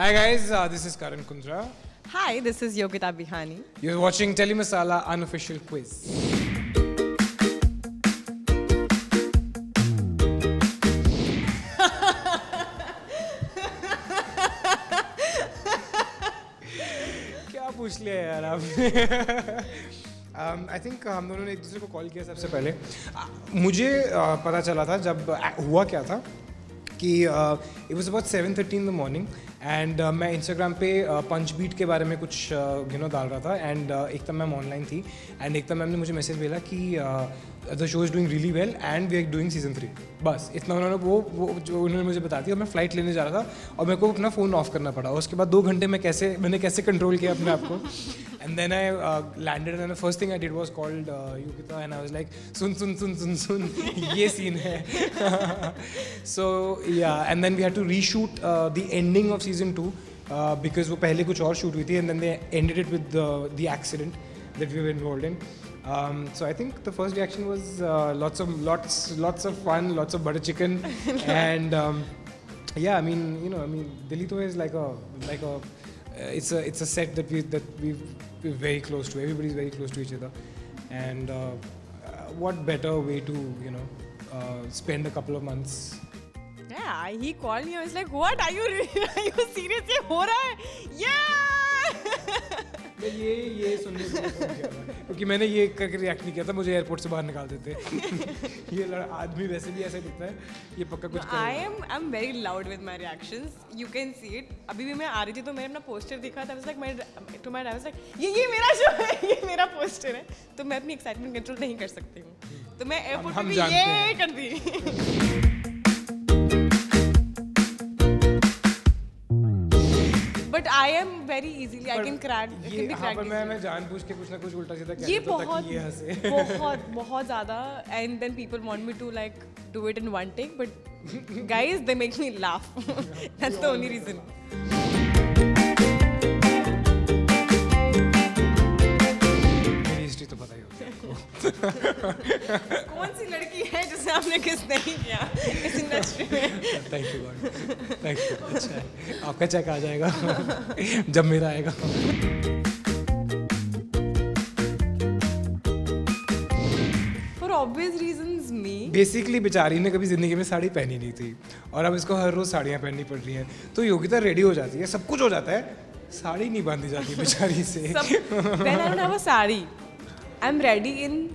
Hi guys, uh, this is Karan Kundra. Hi, this is Yogita Bihani. You're watching Telemasala Unofficial Quiz. क्या पूछ लिया यार आपने I think हम दोनों ने एक दूसरे को कॉल किया सबसे पहले मुझे पता चला था जब हुआ क्या था कि it was about seven thirty in the morning and uh, मैं इंस्टाग्राम पे पंच बीट के बारे में कुछ यू नो डाल रहा था। एंड एक तब मैम ऑनलाइन थी। एंड एक तब मैम ने मुझे मैसेज भेजा कि the show is doing really well and we are doing season three बस, इतना उन्होंने वो वो, जो उन्होंने मुझे बता दिया मैं फ़्लाइट लेने जा रहा था, और मेरे को अपना फ़ोन ऑफ़ करना पड़ा उसके बाद दो घंटे में कैसे, मैंने कैसे कंट्रोल किया अपने आप को। And then I landed and first thing I did was called Yugita and I was like सुन सुन सुन सुन सुन, ये सीन है। So yeah and then we had to reshoot the ending of season two because वो पहले कुछ और शूट हुई थी and then they ended it with the accident that we were involved in Um, so I think the first reaction was uh, lots of lots lots of fun, lots of butter chicken, and um, yeah, I mean you know I mean Dilito is like a like a uh, it's a it's a set that we that we we're very close to. Everybody's very close to each other, and uh, uh, what better way to you know uh, spend a couple of months Yeah, he called me. I was like, "What? Are you are you serious? ये हो रहा सुनने क्योंकि मैंने ये करके react नहीं किया था मुझे एयरपोर्ट से बाहर निकाल देते ये लड़ आदमी वैसे भी ऐसे दिखता है ये पक्का कुछ No, I am I'm very loud with my reactions. You can see it. अभी भी मैं आ रही थी तो मैंने अपना पोस्टर देखा था. My dad I was like ये ये मेरा शो है ये मेरा पोस्टर है. तो मैं अपनी एक्साइटमेंट कंट्रोल नहीं कर सकती हूँ. तो मैं एयरपोर्ट पे भी ये कर दी. But I am very easily I can crack ये हाँ पर मैं. मैं जानबूझ के कुछ ना कुछ उल्टा सीधा ये हूँ बहुत ये हंसे। बहुत बहुत ज़्यादा and then people want me to like do it in one take but guys they make me laugh that's the only reason history तो पता ही है आपको कौन सी लड़की है जिसे आपने किस नहीं किया? इस इंडस्ट्री में? थैंक यू थैंक यू अच्छा आपका चेक आ जाएगा। जब मेरा आएगा। ऑब्वियस रीजंस मी बेसिकली बेचारी ने कभी ज़िंदगी में साड़ी पहनी नहीं थी। और अब इसको हर रोज़ साड़ियाँ पहननी पड़ रही हैं। तो योगिता रेडी हो जाती है। सब कुछ हो जाता है। साड़ी नहीं बांधी जाती बेचारी से। Sari. I am ready in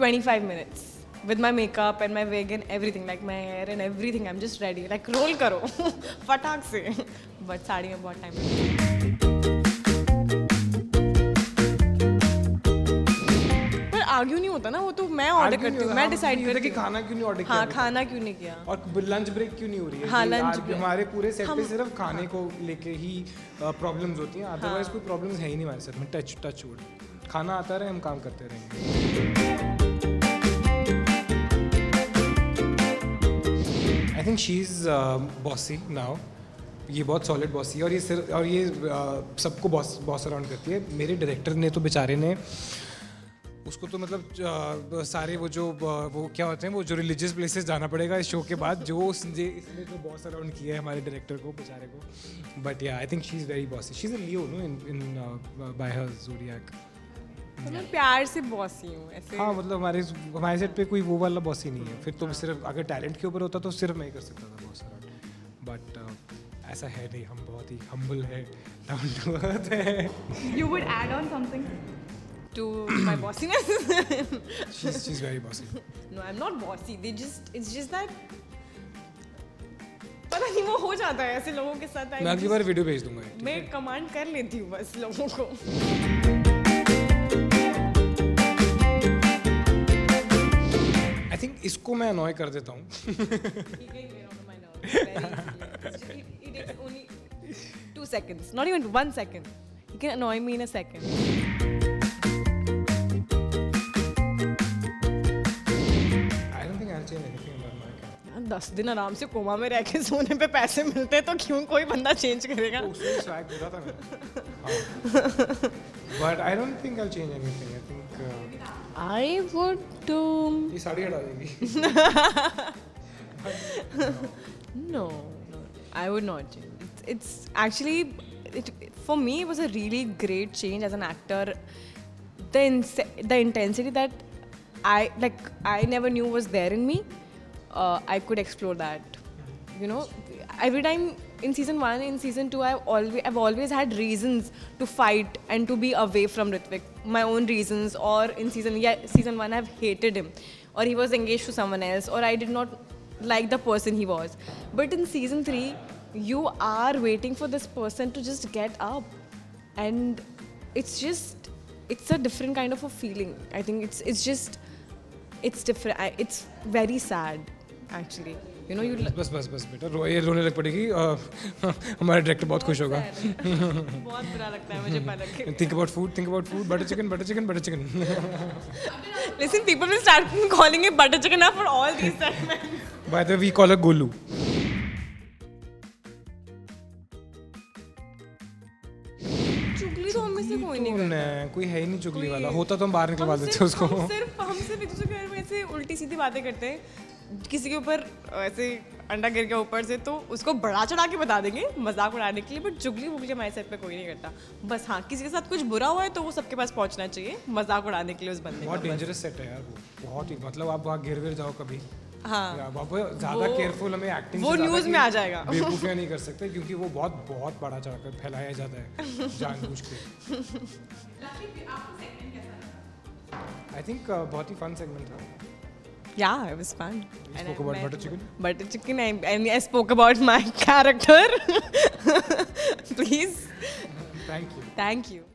25 minutes with my makeup and my wig and everything like my hair and everything. I'm just ready. Like roll करो फटाक से. But साड़ी में बहुत टाइम पर आर्ग्यू नहीं होता ना वो तो मैं ऑर्डर करती हूँ. मैं हाँ, डिसाइड करती कि हूँ। खाना क्यों नहीं ऑर्डर किया? हाँ खाना क्यों नहीं किया? और लंच ब्रेक क्यों नहीं हो रही है? हाँ, कि lunch आज break। हमारे पूरे सेट पे सिर्फ़ खाने को लेके ही प्रॉब्लम्स होती हैं। अदरवाइज़ हाँ। कोई प्रॉब्लम्स है ही नहीं हमारे सेट में। टच टच वुड खाना आता रहे हम काम करते रहेंगे। I think she is bossy now ये बहुत सॉलिड बॉसी है और ये सिर्फ़ और ये uh, सबको बॉस बॉस अराउंड करती है। मेरे डायरेक्टर ने तो बेचारे ने उसको तो मतलब अ, सारे वो जो अ, वो क्या होते हैं वो जो रिलीजियस प्लेसेस जाना पड़ेगा इस शो के बाद जो उसने इसने जो बॉस अराउंड किया है हमारे डायरेक्टर को बेचारे को। But yeah I think she is very bossy she is a Leo no in in by her zodiac तो मैं प्यार से बॉसी हूँ ऐसे हाँ मतलब हमारे हमारे सेट पे कोई वो वाला बॉस नहीं है फिर तो सिर्फ़ अगर टैलेंट के ऊपर होता तो सिर्फ़ मैं ही कर सकता था बॉस अराउंड बट ऐसा है नहीं हम बहुत ही हम्बल है डाउन टू अर्थ है You would add on something? to my bossiness. She is very bossy no, I'm not bossy. They just it's just that पता नहीं वो हो जाता है ऐसे लोगों के साथ मैं अगली बार वीडियो भेज दूँगा मैं कमांड कर लेती हूँ बस लोगों को थिंक इसको मैं अनॉय कर देता हूँ। Two seconds, not even one second. Can annoy me in a second. दस दिन आराम से कोमा में रह के सोने पे पैसे मिलते हैं तो क्यों कोई बंदा चेंज करेगा? उसमें स्वैग पूरा था मेरा but I don't think I change anything I think I would ये साड़ी हटा देगी no, no, I would not change. It's, it's actually it, for me it was a really great change as an actor. The ins- the intensity that I like I never knew was there in me. Uh, I could explore that. You know, every time in season one, in season two, I've always I've always had reasons to fight and to be away from Ritvik. My own reasons, or in season yeah season one, I've hated him, or he was engaged to someone else, or I did not like the person he was. But in season three, you are waiting for this person to just get up, and it's just it's a different kind of a feeling. I think it's it's just it's different. It's very sad, actually. Know, you. l- बस बस बस बेटा रो ये रोने लग पड़ेगी हमारा director बहुत खुश होगा। बहुत बुरा लगता है मुझे पलक के। Think about food think about food butter chicken butter chicken butter chicken people will start calling it butter chicken now for all these segments. By the we call a Golu चुगली तो हम में से कोई नहीं करता। कोई है ही नहीं चुगली वाला होता तो हम बाहर निकलवा देते उसको। सिर्फ़ हम सिर्फ़ एक दूसरे के बारे में ऐसे उल्टी सीधी बातें करते हैं। किसी के ऊपर ऐसे अंडा गिर गया ऊपर से तो उसको बड़ा चढ़ा के बता देंगे मज़ाक उड़ाने के लिए बट चुगली वुगली हमारे साथ पे कोई नहीं करता। बस हाँ किसी के साथ कुछ बुरा हुआ है तो वो सबके पास पहुँचना चाहिए मज़ाक उड़ाने के लिए उस बंदे बहुत डेंजरस सेट है यार वो बहुत ही मतलब आप वहाँ गिर गिर जाओ कभी। हाँ। ज़्यादा केयरफुल हमें एक्टिंग वो news में आ जाएगा। बेवकूफियाँ नहीं कर सकते क्योंकि वो बहुत बहुत बड़ा चढ़ाकर फैलाया जाता है जानबूझ के। आई थिंक बहुत ही फन सेगमेंट था। Yeah, it was fun. You and spoke I about butter chicken? Butter chicken, I, and I spoke about my character. Please. Thank you. Thank you.